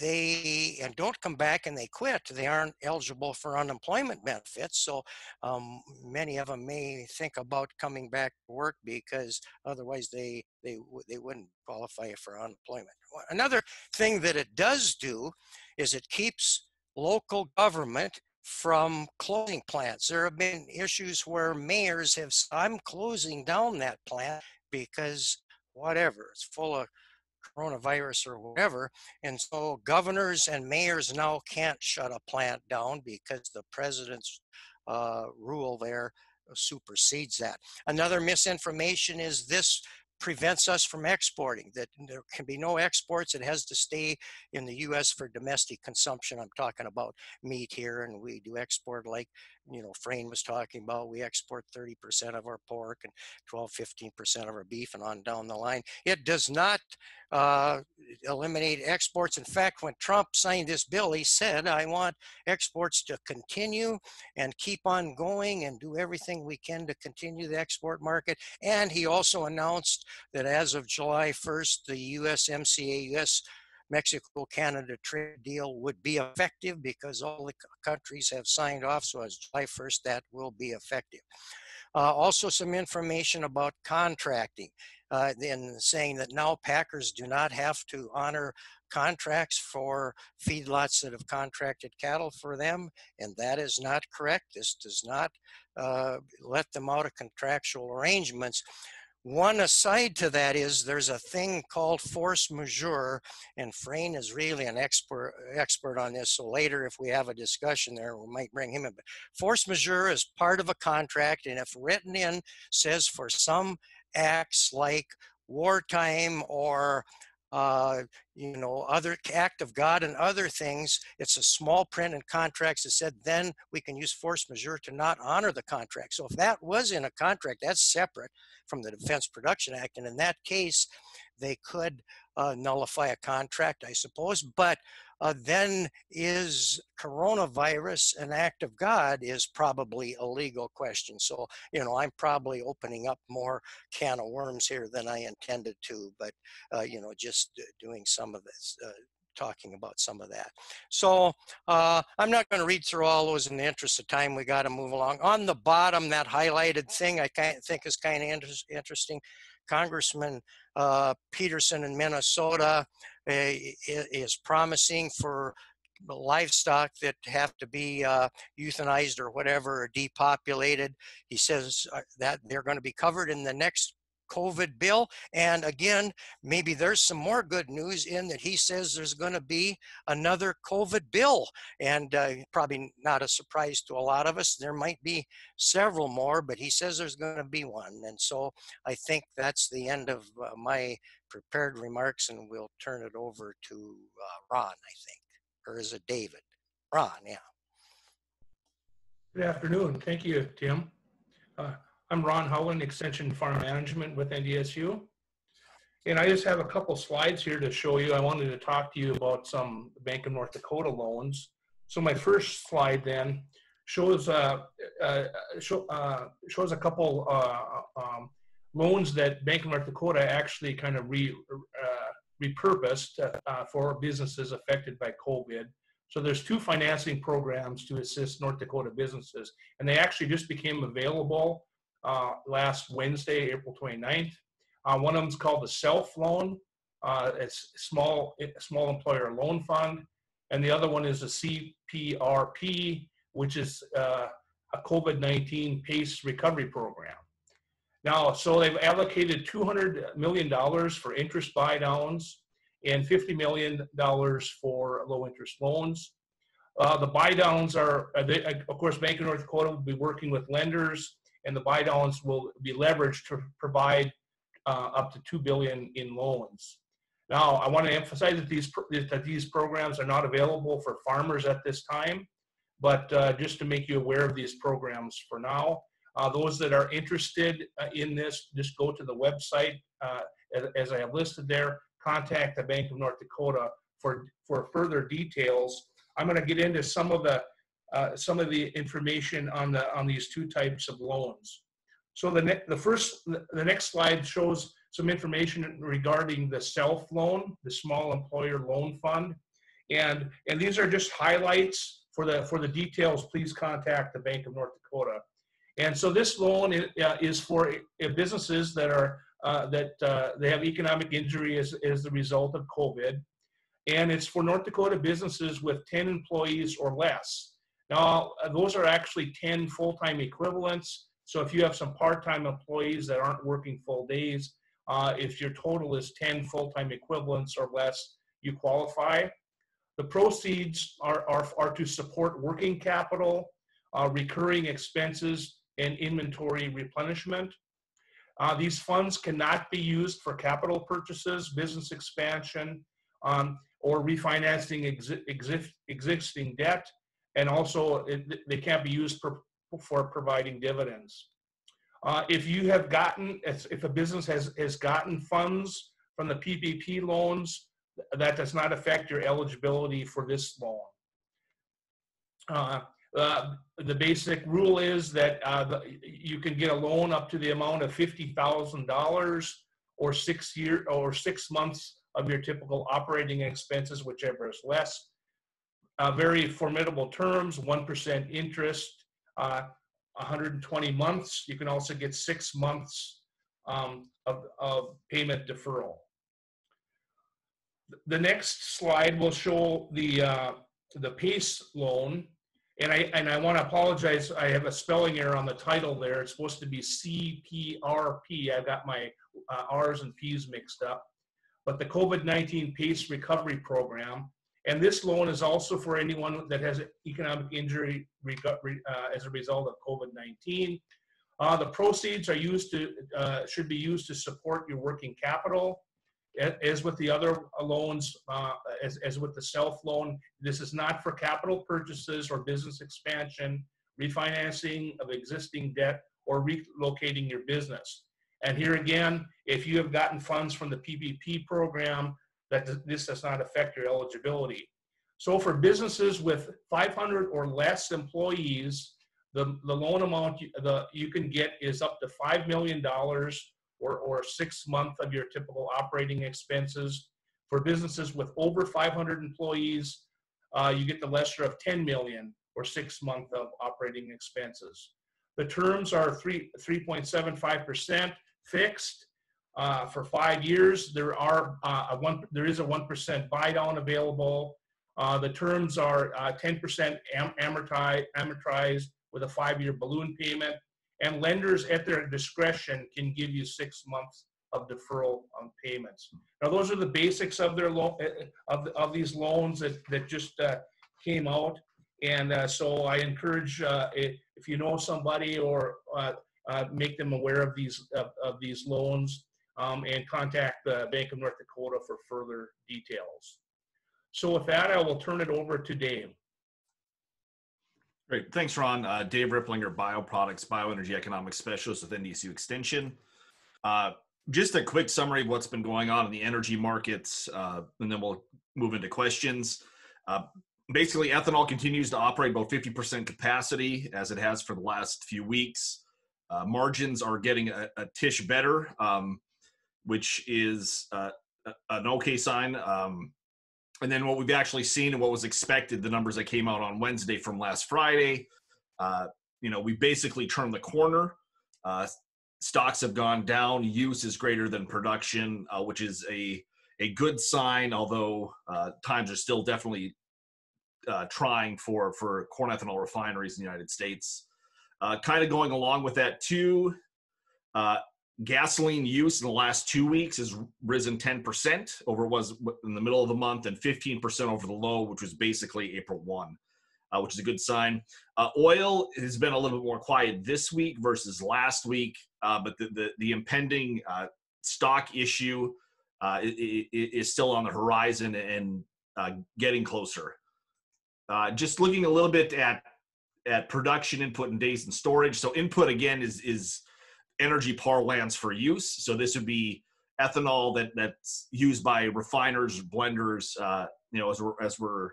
they and don't come back and they quit, they aren't eligible for unemployment benefits. So um, many of them may think about coming back to work because otherwise they they they wouldn't qualify for unemployment. Another thing that it does do is it keeps local government from closing plants. There have been issues where mayors have I'm closing down that plant because whatever it's full of coronavirus or whatever. And so governors and mayors now can't shut a plant down because the president's uh, rule there supersedes that. Another misinformation is this prevents us from exporting, that there can be no exports. It has to stay in the US for domestic consumption. I'm talking about meat here, and we do export like, you know, Frayne was talking about. We export 30% of our pork and 12, 15% of our beef and on down the line. It does not uh, eliminate exports. In fact, when Trump signed this bill, he said, I want exports to continue and keep on going and do everything we can to continue the export market. And he also announced that as of July 1st, the USMCA, US Mexico Canada trade deal would be effective because all the countries have signed off. So as July 1st, that will be effective. Uh, also, some information about contracting uh, in saying that now packers do not have to honor contracts for feedlots that have contracted cattle for them, and that is not correct. This does not uh, let them out of contractual arrangements. One aside to that is there's a thing called force majeure, and Frayne is really an expert expert on this. So later, if we have a discussion there, we might bring him in. But force majeure is part of a contract, and if written in, says for some acts like wartime or uh, you know, other act of God and other things. It's a small print in contracts that said then we can use force majeure to not honor the contract. So if that was in a contract, that's separate from the Defense Production Act. And in that case, they could uh, nullify a contract, I suppose. But uh, then is coronavirus an act of God is probably a legal question. So, you know, I'm probably opening up more can of worms here than I intended to, but, uh, you know, just doing some of this, uh, talking about some of that. So uh, I'm not going to read through all those in the interest of time. We got to move along. On the bottom, that highlighted thing I think is kind of inter interesting. Congressman uh, Peterson in Minnesota uh, is promising for livestock that have to be uh, euthanized or whatever or depopulated. He says uh, that they're going to be covered in the next COVID bill. And again, maybe there's some more good news in that he says there's going to be another COVID bill. And uh, probably not a surprise to a lot of us. There might be several more, but he says there's going to be one. And so I think that's the end of uh, my prepared remarks, and we'll turn it over to uh, Ron, I think. Or is it David? Ron, yeah. Good afternoon. Thank you, Tim. Uh, I'm Ron Haugen, Extension Farm Management with NDSU. And I just have a couple slides here to show you. I wanted to talk to you about some Bank of North Dakota loans. So my first slide then shows uh, uh, show, uh, shows a couple uh, um, loans that Bank of North Dakota actually kind of re, uh, repurposed uh, for businesses affected by COVID. So there's two financing programs to assist North Dakota businesses, and they actually just became available uh, last Wednesday, April 29th. Uh, one of them is called the Self Loan. Uh, it's small small employer loan fund, and the other one is a CPRP, which is uh, a COVID-19 PACE recovery program. Now, so they've allocated $200 million for interest buy downs and $50 million for low interest loans. Uh, the buy downs are, uh, they, of course, Bank of North Dakota will be working with lenders and the buy downs will be leveraged to provide uh, up to two billion in loans. Now, I want to emphasize that these that these programs are not available for farmers at this time, but uh, just to make you aware of these programs for now. Uh, those that are interested uh, in this, just go to the website uh, as, as, I have listed there. Contact the Bank of North Dakota for for further details. I'm going to get into some of the uh, some of the information on the on these two types of loans. So the ne- the first the next slide shows some information regarding the self loan, the small employer loan fund, and and these are just highlights for the for the details. Please contact the Bank of North Dakota. And so this loan is, uh, is for uh, businesses that are uh, that they have economic injury as, as the result of COVID, and it's for North Dakota businesses with 10 employees or less. Now, uh, those are actually 10 full-time equivalents. So if you have some part-time employees that aren't working full days, uh, if your total is 10 full-time equivalents or less, you qualify. The proceeds are, are, are to support working capital, uh, recurring expenses, and inventory replenishment. Uh, these funds cannot be used for capital purchases, business expansion, um, or refinancing exi exi existing debt, and also it, they can't be used for, providing dividends. Uh, if you have gotten, if a business has, has gotten funds from the PPP loans, that does not affect your eligibility for this loan. Uh, uh, the basic rule is that uh, the, you can get a loan up to the amount of fifty thousand dollars or six year or six months of your typical operating expenses, whichever is less. Uh, very formidable terms, one percent interest, uh, 120 months. You can also get six months um, of, of payment deferral. The next slide will show the uh, the PACE loan. And I, and I want to apologize. I have a spelling error on the title there. It's supposed to be CPRP. I got my uh, R's and P's mixed up. But the COVID-19 PACE recovery program. And this loan is also for anyone that has economic injury uh, as a result of COVID-19. Uh, the proceeds are used to, uh, should be used to support your working capital as with the other loans, uh, as, as with the self loan, this is not for capital purchases or business expansion, refinancing of existing debt, or relocating your business. And here again, if you have gotten funds from the PPP program, that this does not affect your eligibility. So for businesses with 500 or less employees, the, the loan amount you, the, you can get is up to $5 million or, or six month of your typical operating expenses. For businesses with over 500 employees, uh, you get the lesser of 10 million or six month of operating expenses. The terms are 3, 3.75% fixed uh, for five years. There are uh, a one, there is a 1% buy down available. Uh, the terms are 10% uh, am amortized, amortized with a five year balloon payment and lenders at their discretion can give you six months of deferral on payments. Now, those are the basics of their loan eh, of, of these loans that, that just uh, came out. And uh, so I encourage uh, if you know somebody or uh, uh, make them aware of these of these loans um, and contact the Bank of North Dakota for further details. So with that, I will turn it over to Dave. Great. Thanks, Ron. Uh, Dave Ripplinger, Bioproducts, Bioenergy Economics Specialist with NDSU Extension. Uh, just a quick summary of what's been going on in the energy markets, uh, and then we'll move into questions. Uh, basically, ethanol continues to operate about 50% capacity as it has for the last few weeks. Uh, margins are getting a, a tish better, um, which is uh, an okay sign. Um, and then what we've actually seen and what was expected, the numbers that came out on Wednesday from last Friday, uh, you know, we basically turned the corner. Uh, stocks have gone down. Use is greater than production, uh, which is a a good sign. Although uh, times are still definitely uh, trying for for corn ethanol refineries in the United States. Kind of going along with that too gasoline use in the last two weeks has risen 10% over was in the middle of the month and 15% over the low which was basically april 1 uh, which is a good sign. Uh, oil has been a little bit more quiet this week versus last week uh, but the, the, the impending uh, stock issue uh, is still on the horizon and uh, getting closer. Just looking a little bit at at production input and days in storage. So input again is is energy parlance for use. So this would be ethanol that that's used by refiners, blenders, uh, you know, as we're as we're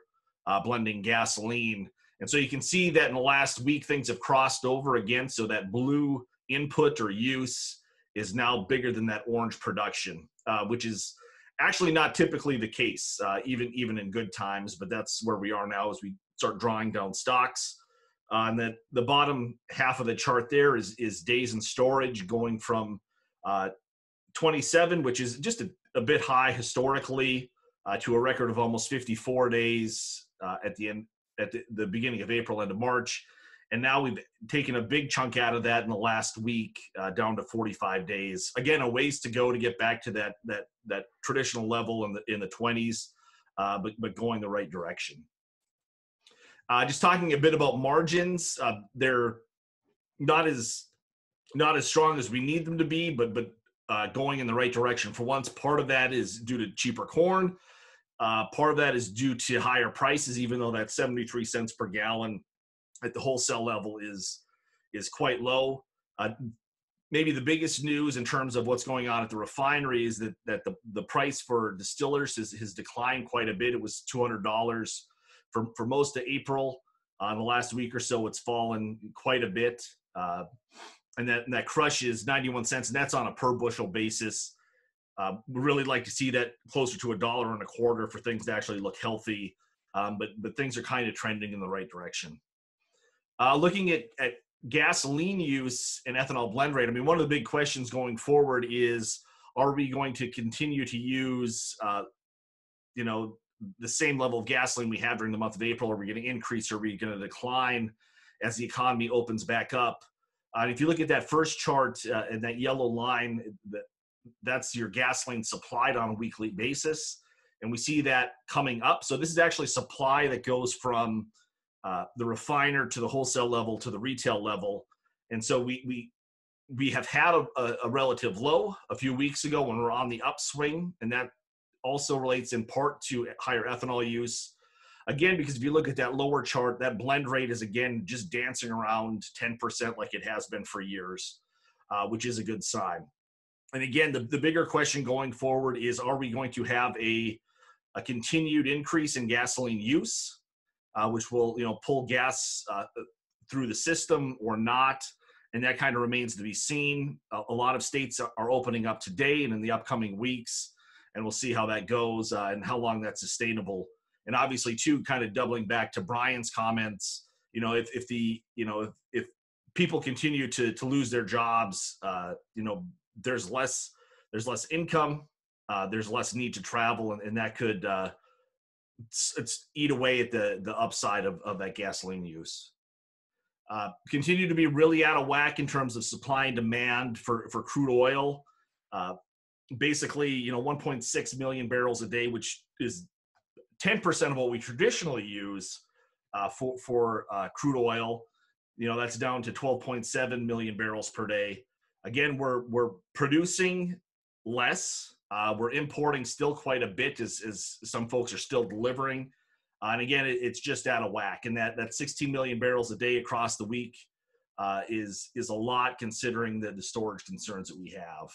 uh, blending gasoline. And so you can see that in the last week things have crossed over again. So that blue input or use is now bigger than that orange production, uh, which is actually not typically the case, uh, even even in good times. But that's where we are now as we start drawing down stocks. Uh, and the, the bottom half of the chart there is, is days in storage going from uh, 27, which is just a, a bit high historically, uh, to a record of almost 54 days uh, at the end at the, the, beginning of April into March. And now we've taken a big chunk out of that in the last week, uh, down to 45 days. Again, a ways to go to get back to that that that traditional level in the in the 20s, uh, but but going the right direction. Uh, just talking a bit about margins, uh, they're not as not as strong as we need them to be, but but uh, going in the right direction. For once, part of that is due to cheaper corn. Uh, part of that is due to higher prices, even though that 73 cents per gallon at the wholesale level is is quite low. Uh, maybe the biggest news in terms of what's going on at the refinery is that that the, the price for distillers has, has declined quite a bit. It was two hundred dollars for for most of April. Uh, the last week or so, it's fallen quite a bit, uh, and that and that crush is ninety one cents, and that's on a per bushel basis. Uh, we really like to see that closer to a dollar and a quarter for things to actually look healthy. Um, but but things are kind of trending in the right direction. Uh, looking at, at gasoline use and ethanol blend rate, I mean, one of the big questions going forward is: Are we going to continue to use, uh, you know, the same level of gasoline we had during the month of April? Are we going to increase? Or are we going to decline as the economy opens back up? Uh, if you look at that first chart uh, and that yellow line, that that's your gasoline supplied on a weekly basis, and we see that coming up. So this is actually supply that goes from uh, the refiner to the wholesale level to the retail level, and so we we we have had a, a, relative low a few weeks ago when we're on the upswing, and that also relates in part to higher ethanol use. Again, because if you look at that lower chart, that blend rate is again just dancing around 10% like it has been for years, uh, which is a good sign. And again, the, the bigger question going forward is are we going to have a, a continued increase in gasoline use, uh, which will you know pull gas uh, through the system or not? And that kind of remains to be seen. A, a lot of states are opening up today and in the upcoming weeks and we'll see how that goes uh, and how long that's sustainable. And obviously, too, kind of doubling back to Bryon's comments, you know, if, if the, you know, if, if people continue to, to lose their jobs, uh, you know, there's less, there's less income, uh, there's less need to travel, and, and that could, uh, it's, it's eat away at the, the upside of, of that gasoline use. Uh, continue to be really out of whack in terms of supply and demand for, for crude oil. Uh, basically, you know, 1.6 million barrels a day, which is 10% of what we traditionally use uh, for for uh, crude oil. You know, that's down to 12.7 million barrels per day. Again, we're we're producing less. Uh, we're importing still quite a bit, as, as some folks are still delivering. Uh, and again, it, it's just out of whack. And that that 16 million barrels a day across the week uh, is is a lot considering the, the storage concerns that we have.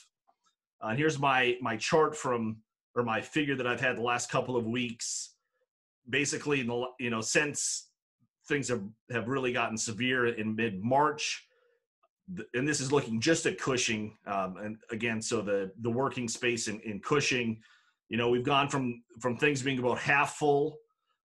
Uh, here's my my chart from or my figure that I've had the last couple of weeks. Basically, in the you know since things have have really gotten severe in mid March, and this is looking just at Cushing. Um, and again, so the the working space in, in Cushing, you know, we've gone from from things being about half full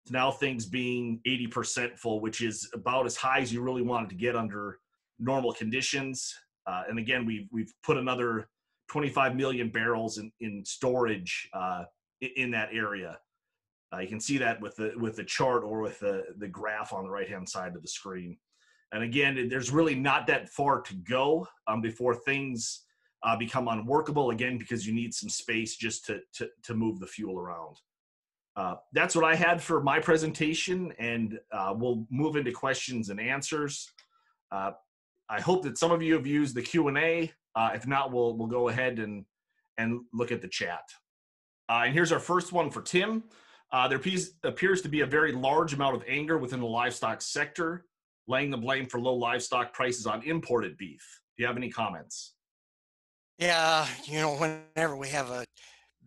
to now things being 80% full, which is about as high as you really wanted to get under normal conditions. Uh, and again, we've we've put another 25 million barrels in, in storage uh, in that area. Uh, you can see that with the with the chart or with the the graph on the right hand side of the screen. And again, there's really not that far to go um, before things uh, become unworkable again because you need some space just to to, to move the fuel around. Uh, that's what I had for my presentation, and uh, we'll move into questions and answers. Uh, I hope that some of you have used the Q and A. Uh, if not, we'll we'll go ahead and and look at the chat. Uh, and here's our first one for Tim. Uh, there appears to be a very large amount of anger within the livestock sector, laying the blame for low livestock prices on imported beef. Do you have any comments? Yeah, you know, whenever we have a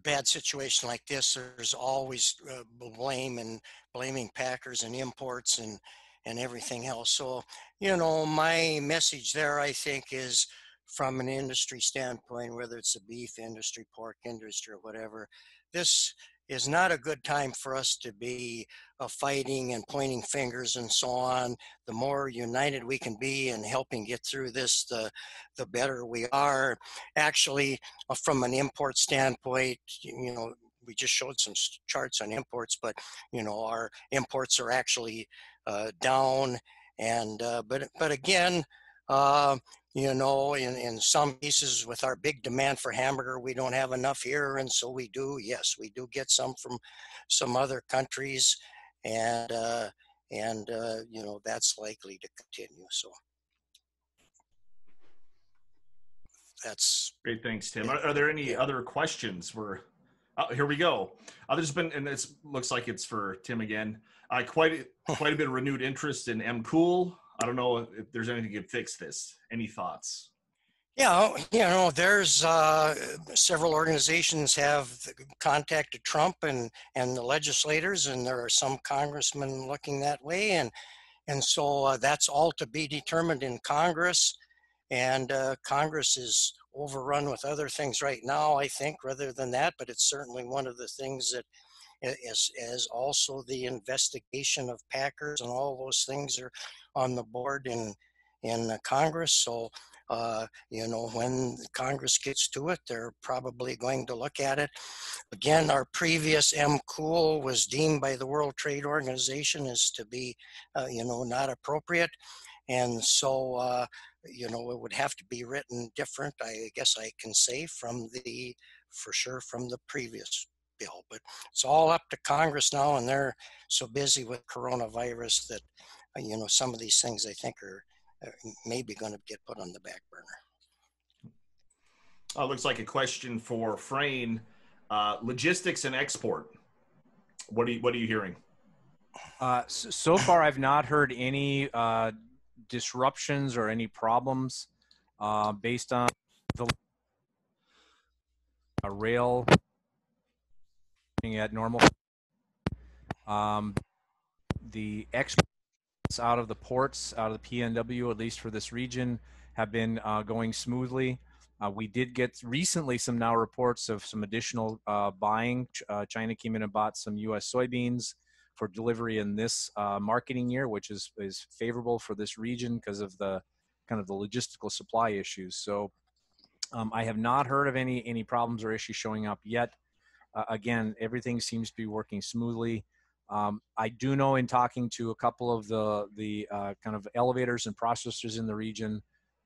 bad situation like this, there's always uh, blame and blaming packers and imports and and everything else. So, you know, my message there, I think, is from an industry standpoint, whether it's the beef industry, pork industry, or whatever, this is not a good time for us to be uh, fighting and pointing fingers and so on. The more united we can be in helping get through this, the the better we are. Actually, uh, from an import standpoint, you know, we just showed some charts on imports, but you know, our imports are actually uh, down. And uh, but but again, uh, you know, in, in some cases with our big demand for hamburger, we don't have enough here. And so we do, yes, we do get some from some other countries. And, uh, and uh, you know, that's likely to continue. So that's great. Thanks, Tim. Are, are there any yeah. other questions? We're oh, here we go. Uh, there's been, and this looks like it's for Tim again. Uh, quite quite a bit of renewed interest in MCOOL. I don't know if there's anything to fix this. Any thoughts? Yeah, you know, there's uh, several organizations have contacted Trump and and the legislators, and there are some congressmen looking that way, and and so uh, that's all to be determined in Congress, and uh, Congress is overrun with other things right now, I think, rather than that. But it's certainly one of the things that is is also the investigation of Packers and all those things are on the board in in the Congress. So uh, you know, when Congress gets to it, they're probably going to look at it. Again, our previous MCOOL was deemed by the World Trade Organization as to be, uh, you know, not appropriate. And so, uh, you know, it would have to be written different, I guess I can say, from the, for sure, from the previous bill. But it's all up to Congress now, and they're so busy with coronavirus that, uh, you know, some of these things I think are uh, maybe going to get put on the back burner. Oh, looks like a question for Frayne. Uh, logistics and export. What are you What are you hearing? Uh, so, so, far, I've not heard any uh, disruptions or any problems uh, based on the rail at normal. Um, the exports out of the ports, out of the PNW, at least for this region, have been uh, going smoothly. Uh, we did get recently some now reports of some additional uh, buying. Uh, China came in and bought some U.S. soybeans for delivery in this uh, marketing year, which is is favorable for this region because of the kind of the logistical supply issues. So um, I have not heard of any any problems or issues showing up yet. Uh, again, everything seems to be working smoothly. Um, I do know in talking to a couple of the the uh, kind of elevators and processors in the region,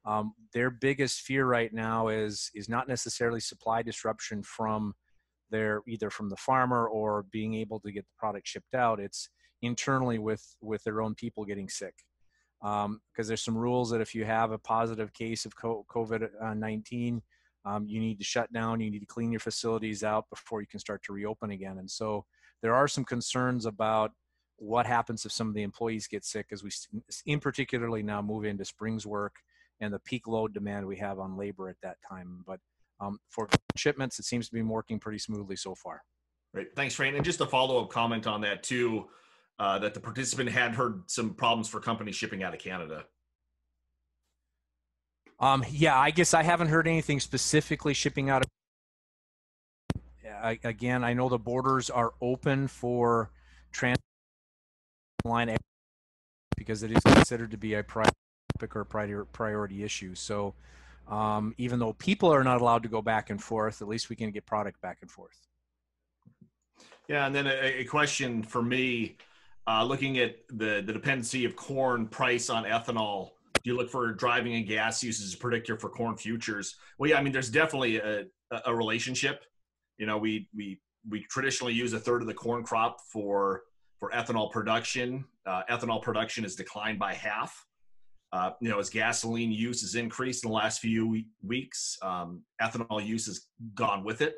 um, their biggest fear right now is is not necessarily supply disruption from their either from the farmer or being able to get the product shipped out. It's internally with with their own people getting sick because um, there's some rules that if you have a positive case of COVID uh, 19, um, you need to shut down, you need to clean your facilities out before you can start to reopen again, and so there are some concerns about what happens if some of the employees get sick as we in particularly now move into springs work and the peak load demand we have on labor at that time but um, for shipments it seems to be working pretty smoothly so far Great. Thanks, Frank. And just a follow-up comment on that too, uh, that the participant had heard some problems for companies shipping out of Canada. Um, yeah, I guess I haven't heard anything specifically shipping out of I, again, I know the borders are open for trans line because it is considered to be a priority or priority issue. So um, even though people are not allowed to go back and forth, at least we can get product back and forth. Yeah, and then a, a question for me, uh, looking at the, the dependency of corn price on ethanol, you look for driving and gas use as a predictor for corn futures? Well, yeah, I mean, there's definitely a, a relationship you know, we we we traditionally use a third of the corn crop for for ethanol production. Uh, ethanol production has declined by half. Uh, you know, as gasoline use has increased in the last few weeks, um, ethanol use has gone with it.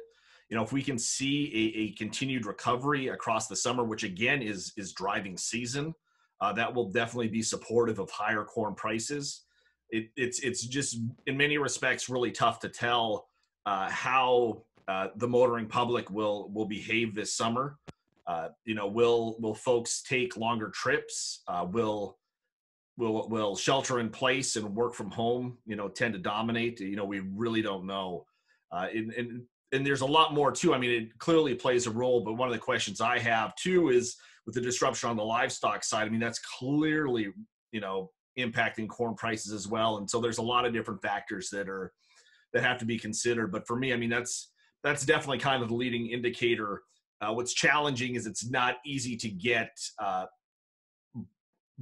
You know, if we can see a, a continued recovery across the summer, which again is is driving season, uh, that will definitely be supportive of higher corn prices. It, it's it's just in many respects really tough to tell uh, how uh, the motoring public will will behave this summer. Uh, you know, will will folks take longer trips? Uh, will will will shelter in place and work from home? You know, tend to dominate. You know, we really don't know. Uh, and, and and there's a lot more too. I mean, it clearly plays a role. But one of the questions I have too is with the disruption on the livestock side. I mean, that's clearly you know impacting corn prices as well. And so there's a lot of different factors that are that have to be considered. But for me, I mean, that's that's definitely kind of the leading indicator. Uh, what's challenging is it's not easy to get uh,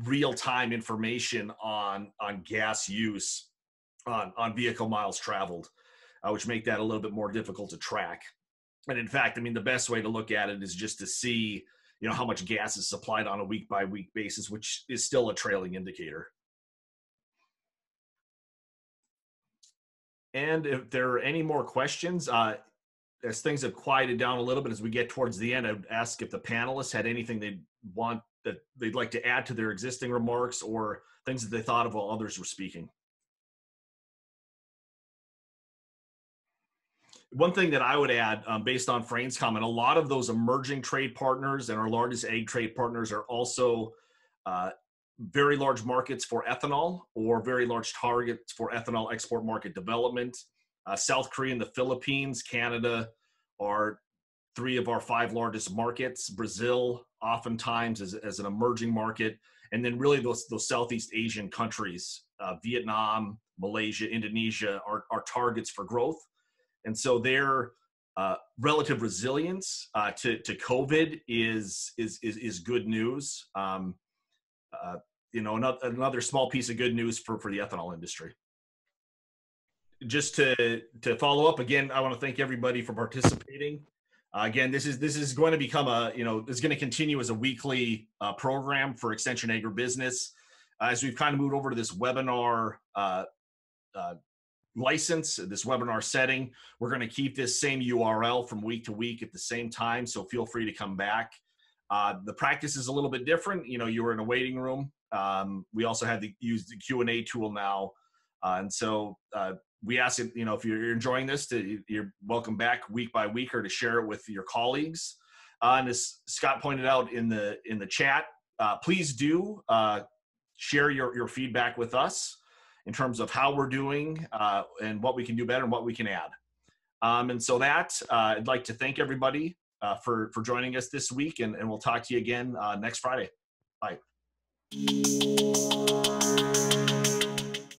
real time information on on gas use on on vehicle miles traveled, uh, which make that a little bit more difficult to track. And in fact, I mean, the best way to look at it is just to see, you know, how much gas is supplied on a week by week basis, which is still a trailing indicator. And if there are any more questions, uh, as things have quieted down a little bit as we get towards the end, I'd ask if the panelists had anything they'd want that they'd like to add to their existing remarks or things that they thought of while others were speaking. One thing that I would add, um, based on Frank's comment, a lot of those emerging trade partners and our largest ag trade partners are also uh, very large markets for ethanol or very large targets for ethanol export market development. Uh, South Korea and the Philippines, Canada are three of our five largest markets. Brazil, oftentimes, as, as an emerging market. And then, really, those, those Southeast Asian countries, uh, Vietnam, Malaysia, Indonesia, are, are targets for growth. And so, their uh, relative resilience uh, to, to COVID is, is, is, is good news. Um, uh, you know, another, another small piece of good news for, for the ethanol industry. Just to, to follow up again, I want to thank everybody for participating. Uh, again, this is this is going to become a you know it's going to continue as a weekly uh, program for Extension Agribusiness. As we've kind of moved over to this webinar uh, uh, license, this webinar setting, we're going to keep this same URL from week to week at the same time. So feel free to come back. Uh, the practice is a little bit different. You know, you were in a waiting room. Um, we also had to use the Q and A tool now, uh, and so uh, we ask it. You know, if you're enjoying this, to, you're welcome back week by week or to share it with your colleagues. Uh, and as Scott pointed out in the in the chat, uh, please do uh, share your your feedback with us in terms of how we're doing and what we can do better and what we can add. Um, and so that I'd like to thank everybody uh, for for joining us this week, and, and we'll talk to you again uh, next Friday. Bye.